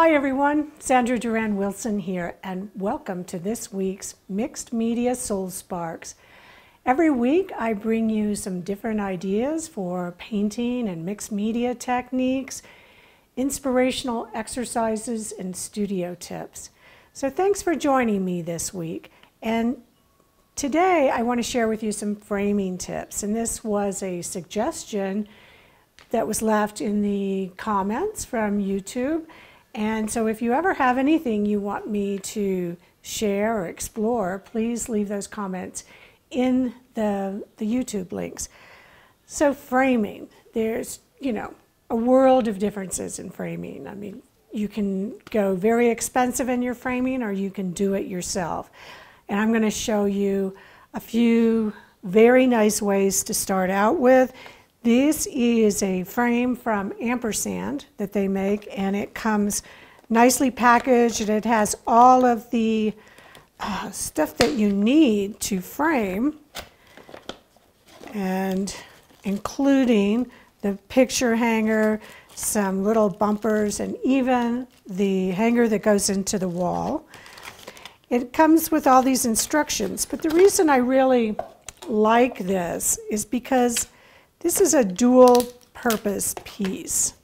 Hi everyone, Sandra Duran Wilson here, and welcome to this week's Mixed Media Soul Sparks. Every week I bring you some different ideas for painting and mixed media techniques, inspirational exercises, and studio tips. So thanks for joining me this week. And today I want to share with you some framing tips. And this was a suggestion that was left in the comments from YouTube. And so if you ever have anything you want me to share or explore, please leave those comments in the, the YouTube links. So framing, there's, you know, a world of differences in framing. I mean, you can go very expensive in your framing or you can do it yourself. And I'm going to show you a few very nice ways to start out with this is a frame from Ampersand that they make, and it comes nicely packaged, and it has all of the uh, stuff that you need to frame, and including the picture hanger, some little bumpers, and even the hanger that goes into the wall. It comes with all these instructions, but the reason I really like this is because this is a dual purpose piece.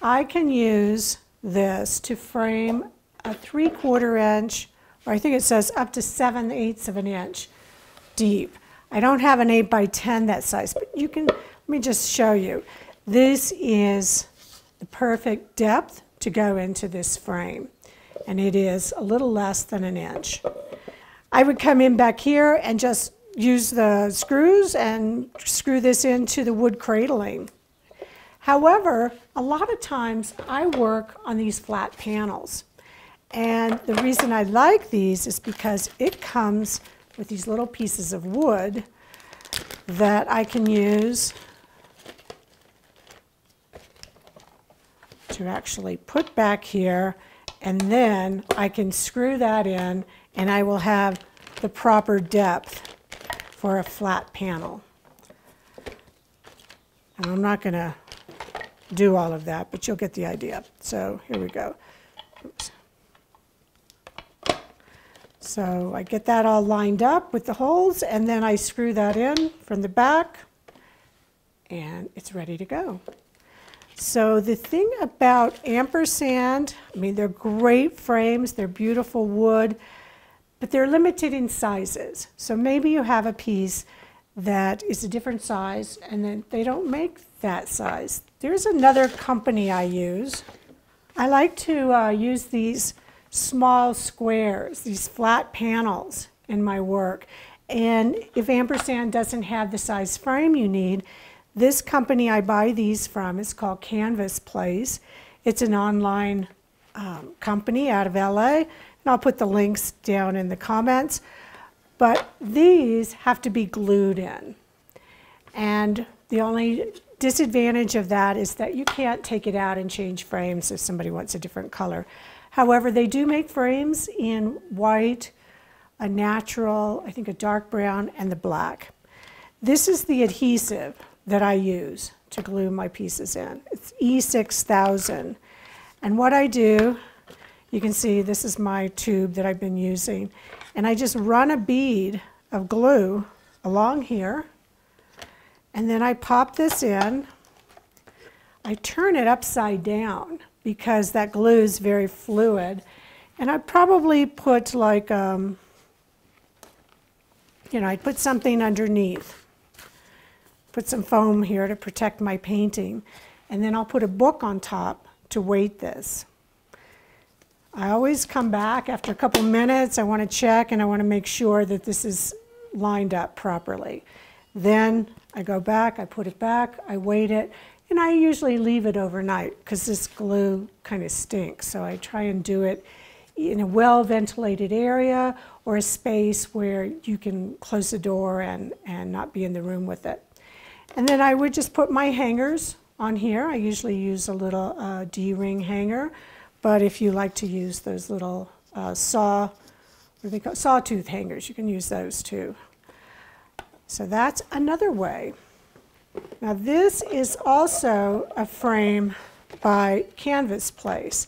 I can use this to frame a three quarter inch, or I think it says up to seven eighths of an inch deep. I don't have an eight by 10 that size, but you can, let me just show you. This is the perfect depth to go into this frame, and it is a little less than an inch. I would come in back here and just use the screws and screw this into the wood cradling. However, a lot of times I work on these flat panels. And the reason I like these is because it comes with these little pieces of wood that I can use to actually put back here and then I can screw that in and I will have the proper depth for a flat panel. And I'm not going to do all of that, but you'll get the idea. So here we go. Oops. So I get that all lined up with the holes, and then I screw that in from the back, and it's ready to go. So the thing about ampersand, I mean, they're great frames, they're beautiful wood, but they're limited in sizes. So maybe you have a piece that is a different size and then they don't make that size. There's another company I use. I like to uh, use these small squares, these flat panels in my work. And if ampersand doesn't have the size frame you need, this company I buy these from is called Canvas Place. It's an online um, company out of LA. And I'll put the links down in the comments. But these have to be glued in. And the only disadvantage of that is that you can't take it out and change frames if somebody wants a different color. However, they do make frames in white, a natural, I think a dark brown, and the black. This is the adhesive that I use to glue my pieces in. It's E6000. And what I do you can see this is my tube that I've been using. And I just run a bead of glue along here. And then I pop this in. I turn it upside down because that glue is very fluid. And I probably put like, um, you know, I put something underneath. Put some foam here to protect my painting. And then I'll put a book on top to weight this. I always come back after a couple minutes. I want to check and I want to make sure that this is lined up properly. Then I go back, I put it back, I weight it, and I usually leave it overnight because this glue kind of stinks. So I try and do it in a well ventilated area or a space where you can close the door and, and not be in the room with it. And then I would just put my hangers on here. I usually use a little uh, D-ring hanger but if you like to use those little uh, saw, what they call sawtooth hangers, you can use those too. So that's another way. Now this is also a frame by Canvas Place.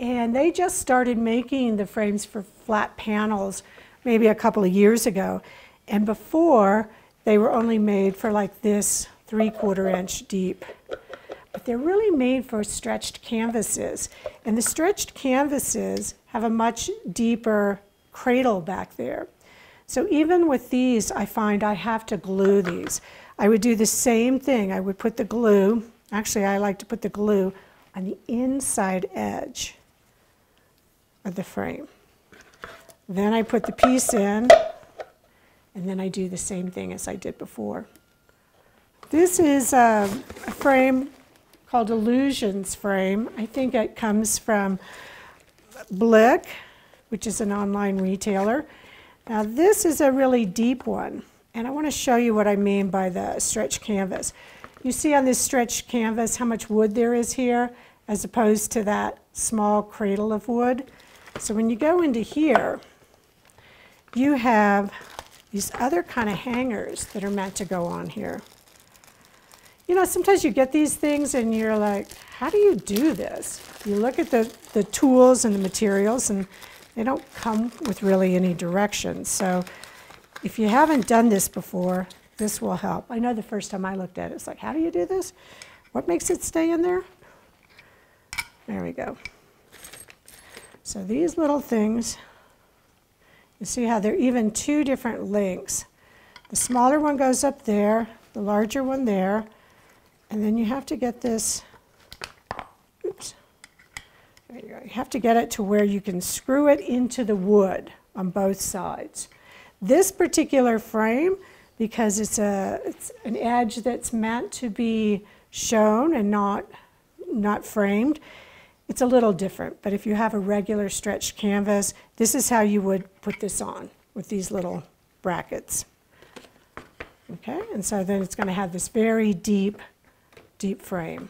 and they just started making the frames for flat panels maybe a couple of years ago. And before, they were only made for like this three quarter inch deep. But they're really made for stretched canvases. And the stretched canvases have a much deeper cradle back there. So even with these, I find I have to glue these. I would do the same thing. I would put the glue, actually I like to put the glue on the inside edge of the frame. Then I put the piece in, and then I do the same thing as I did before. This is a, a frame called Illusions frame. I think it comes from Blick, which is an online retailer. Now this is a really deep one, and I want to show you what I mean by the stretch canvas. You see on this stretched canvas how much wood there is here, as opposed to that small cradle of wood. So when you go into here, you have these other kind of hangers that are meant to go on here. You know, sometimes you get these things and you're like, how do you do this? You look at the, the tools and the materials and they don't come with really any directions. So if you haven't done this before, this will help. I know the first time I looked at it, it's like, how do you do this? What makes it stay in there? There we go. So these little things, you see how they're even two different lengths. The smaller one goes up there, the larger one there, and then you have to get this, oops, there you go. You have to get it to where you can screw it into the wood on both sides. This particular frame, because it's, a, it's an edge that's meant to be shown and not, not framed, it's a little different, but if you have a regular stretched canvas, this is how you would put this on with these little brackets. Okay, and so then it's going to have this very deep, deep frame.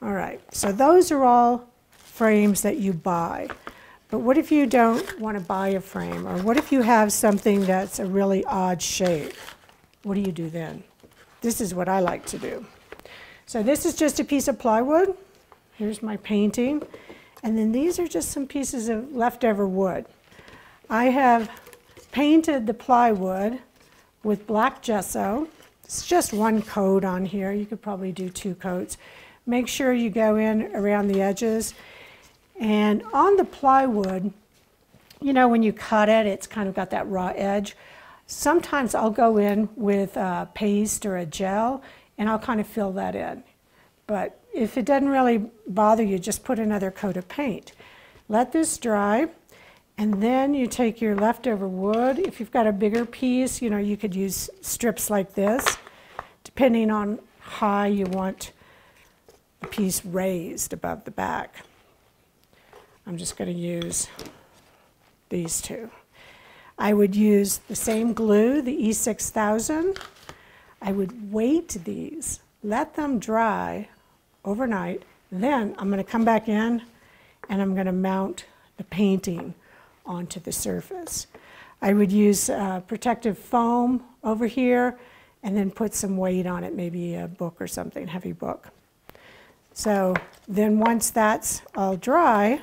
All right, so those are all frames that you buy. But what if you don't want to buy a frame? Or what if you have something that's a really odd shape? What do you do then? This is what I like to do. So this is just a piece of plywood. Here's my painting. And then these are just some pieces of leftover wood. I have painted the plywood with black gesso. It's just one coat on here. You could probably do two coats. Make sure you go in around the edges. And on the plywood, you know, when you cut it, it's kind of got that raw edge. Sometimes I'll go in with a paste or a gel and I'll kind of fill that in. But if it doesn't really bother you, just put another coat of paint. Let this dry, and then you take your leftover wood. If you've got a bigger piece, you know, you could use strips like this, depending on how you want the piece raised above the back. I'm just going to use these two. I would use the same glue, the E6000. I would weight these, let them dry overnight. Then I'm going to come back in and I'm going to mount the painting onto the surface. I would use uh, protective foam over here and then put some weight on it, maybe a book or something, heavy book. So then once that's all dry,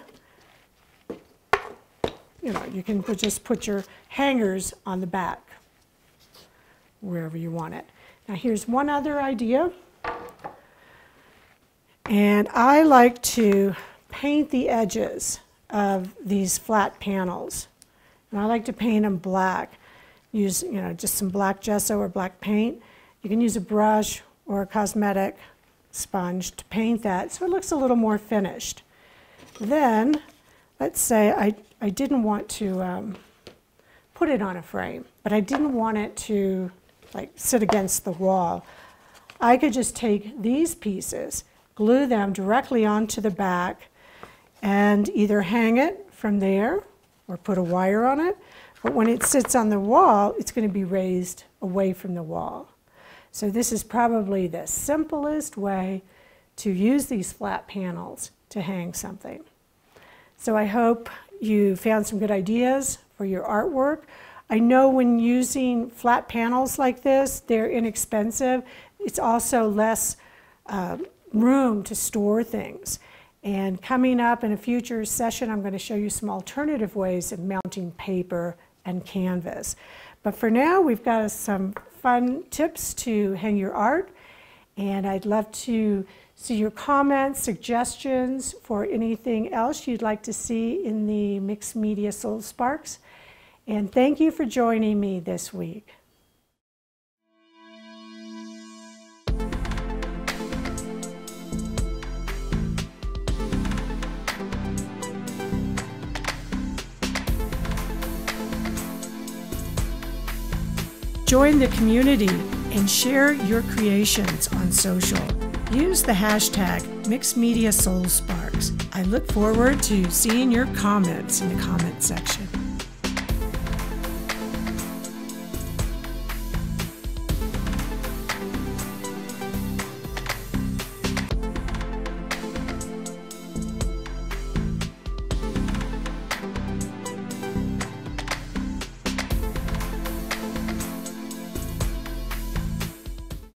you know, you can put, just put your hangers on the back, wherever you want it. Now here's one other idea. And I like to paint the edges of these flat panels. And I like to paint them black. Use, you know, just some black gesso or black paint. You can use a brush or a cosmetic sponge to paint that so it looks a little more finished. Then, let's say I, I didn't want to um, put it on a frame, but I didn't want it to like sit against the wall. I could just take these pieces glue them directly onto the back and either hang it from there or put a wire on it. But when it sits on the wall, it's going to be raised away from the wall. So this is probably the simplest way to use these flat panels to hang something. So I hope you found some good ideas for your artwork. I know when using flat panels like this, they're inexpensive. It's also less uh, room to store things. And coming up in a future session, I'm going to show you some alternative ways of mounting paper and canvas. But for now, we've got some fun tips to hang your art. And I'd love to see your comments, suggestions for anything else you'd like to see in the Mixed Media Soul Sparks. And thank you for joining me this week. Join the community and share your creations on social. Use the hashtag Mixed Media Soul Sparks. I look forward to seeing your comments in the comment section.